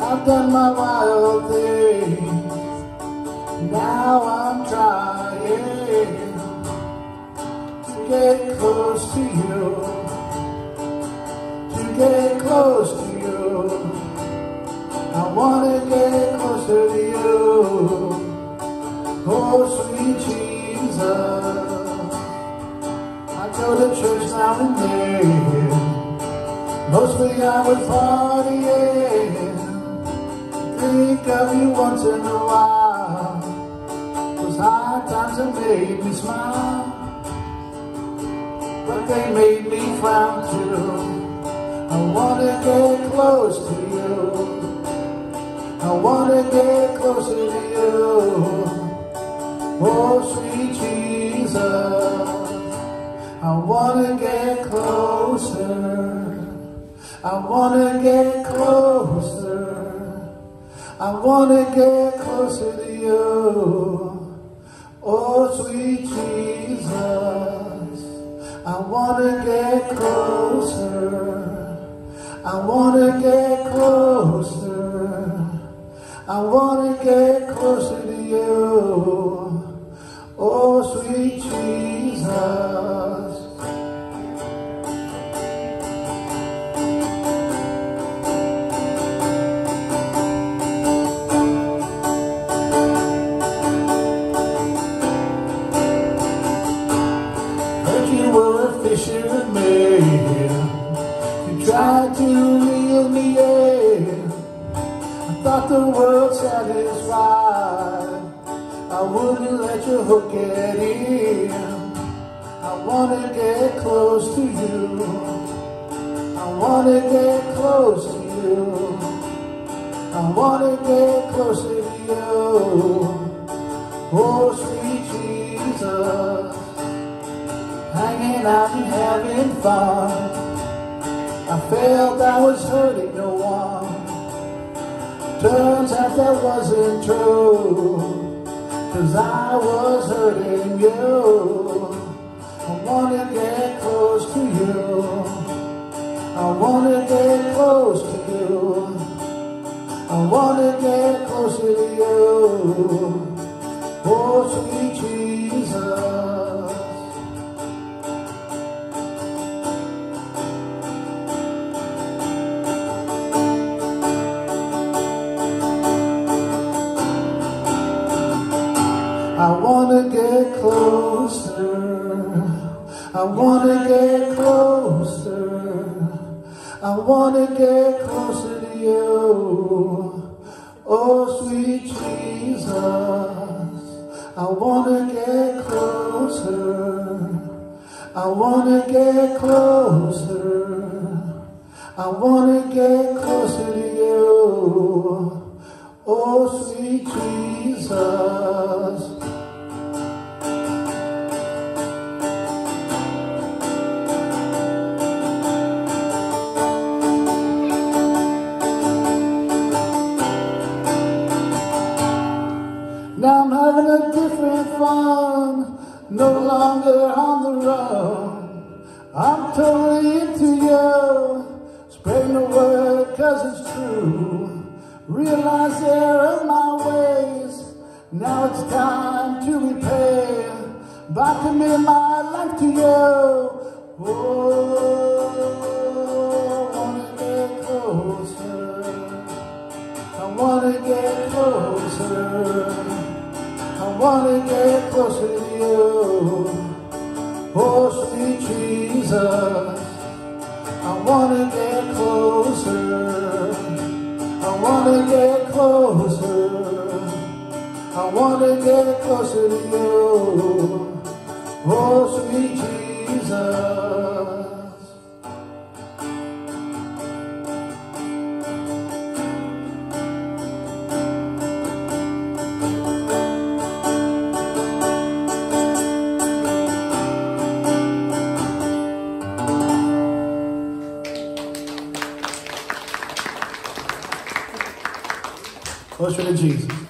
I've done my wild things Now I'm trying To get close to you To get close to you. I wanna get closer to you. Oh sweet Jesus. Go to church now and then. Mostly I was partying. Think of you once in a while. Those hard times have made me smile. But they made me frown too. I wanna get close to you. I wanna get closer to you. Oh, sweet Jesus. I wanna get closer. I wanna get closer. I wanna get closer to you. Oh, sweet Jesus. I wanna get closer. I wanna get closer. I wanna get closer to you. Oh, sweet Jesus. Fisherman. You tried to reel me in. I thought the world satisfied. I wouldn't let your hook get in. I wanna get close to you. I wanna get close to you. I wanna get closer to you. Oh, sweet Jesus hanging out and having fun. I felt I was hurting no one. Turns out that wasn't true. Cause I was hurting you. I wanna I wanna get closer. I wanna get closer to you. Oh, sweet Jesus. I wanna get closer. I wanna get closer. I wanna get closer to you. Oh, sweet Jesus. Now I'm having a different fun, no longer on the run. I'm totally into you, spreading the word cause it's true. Realize the error of my ways, now it's time to repay. By committing my life to you. Oh, I wanna get closer. I wanna get closer. I wanna get closer to you. Oh, sweet Jesus. I wanna get closer. I wanna get closer. I wanna get closer to you. Oh, sweet Jesus. Closer to Jesus.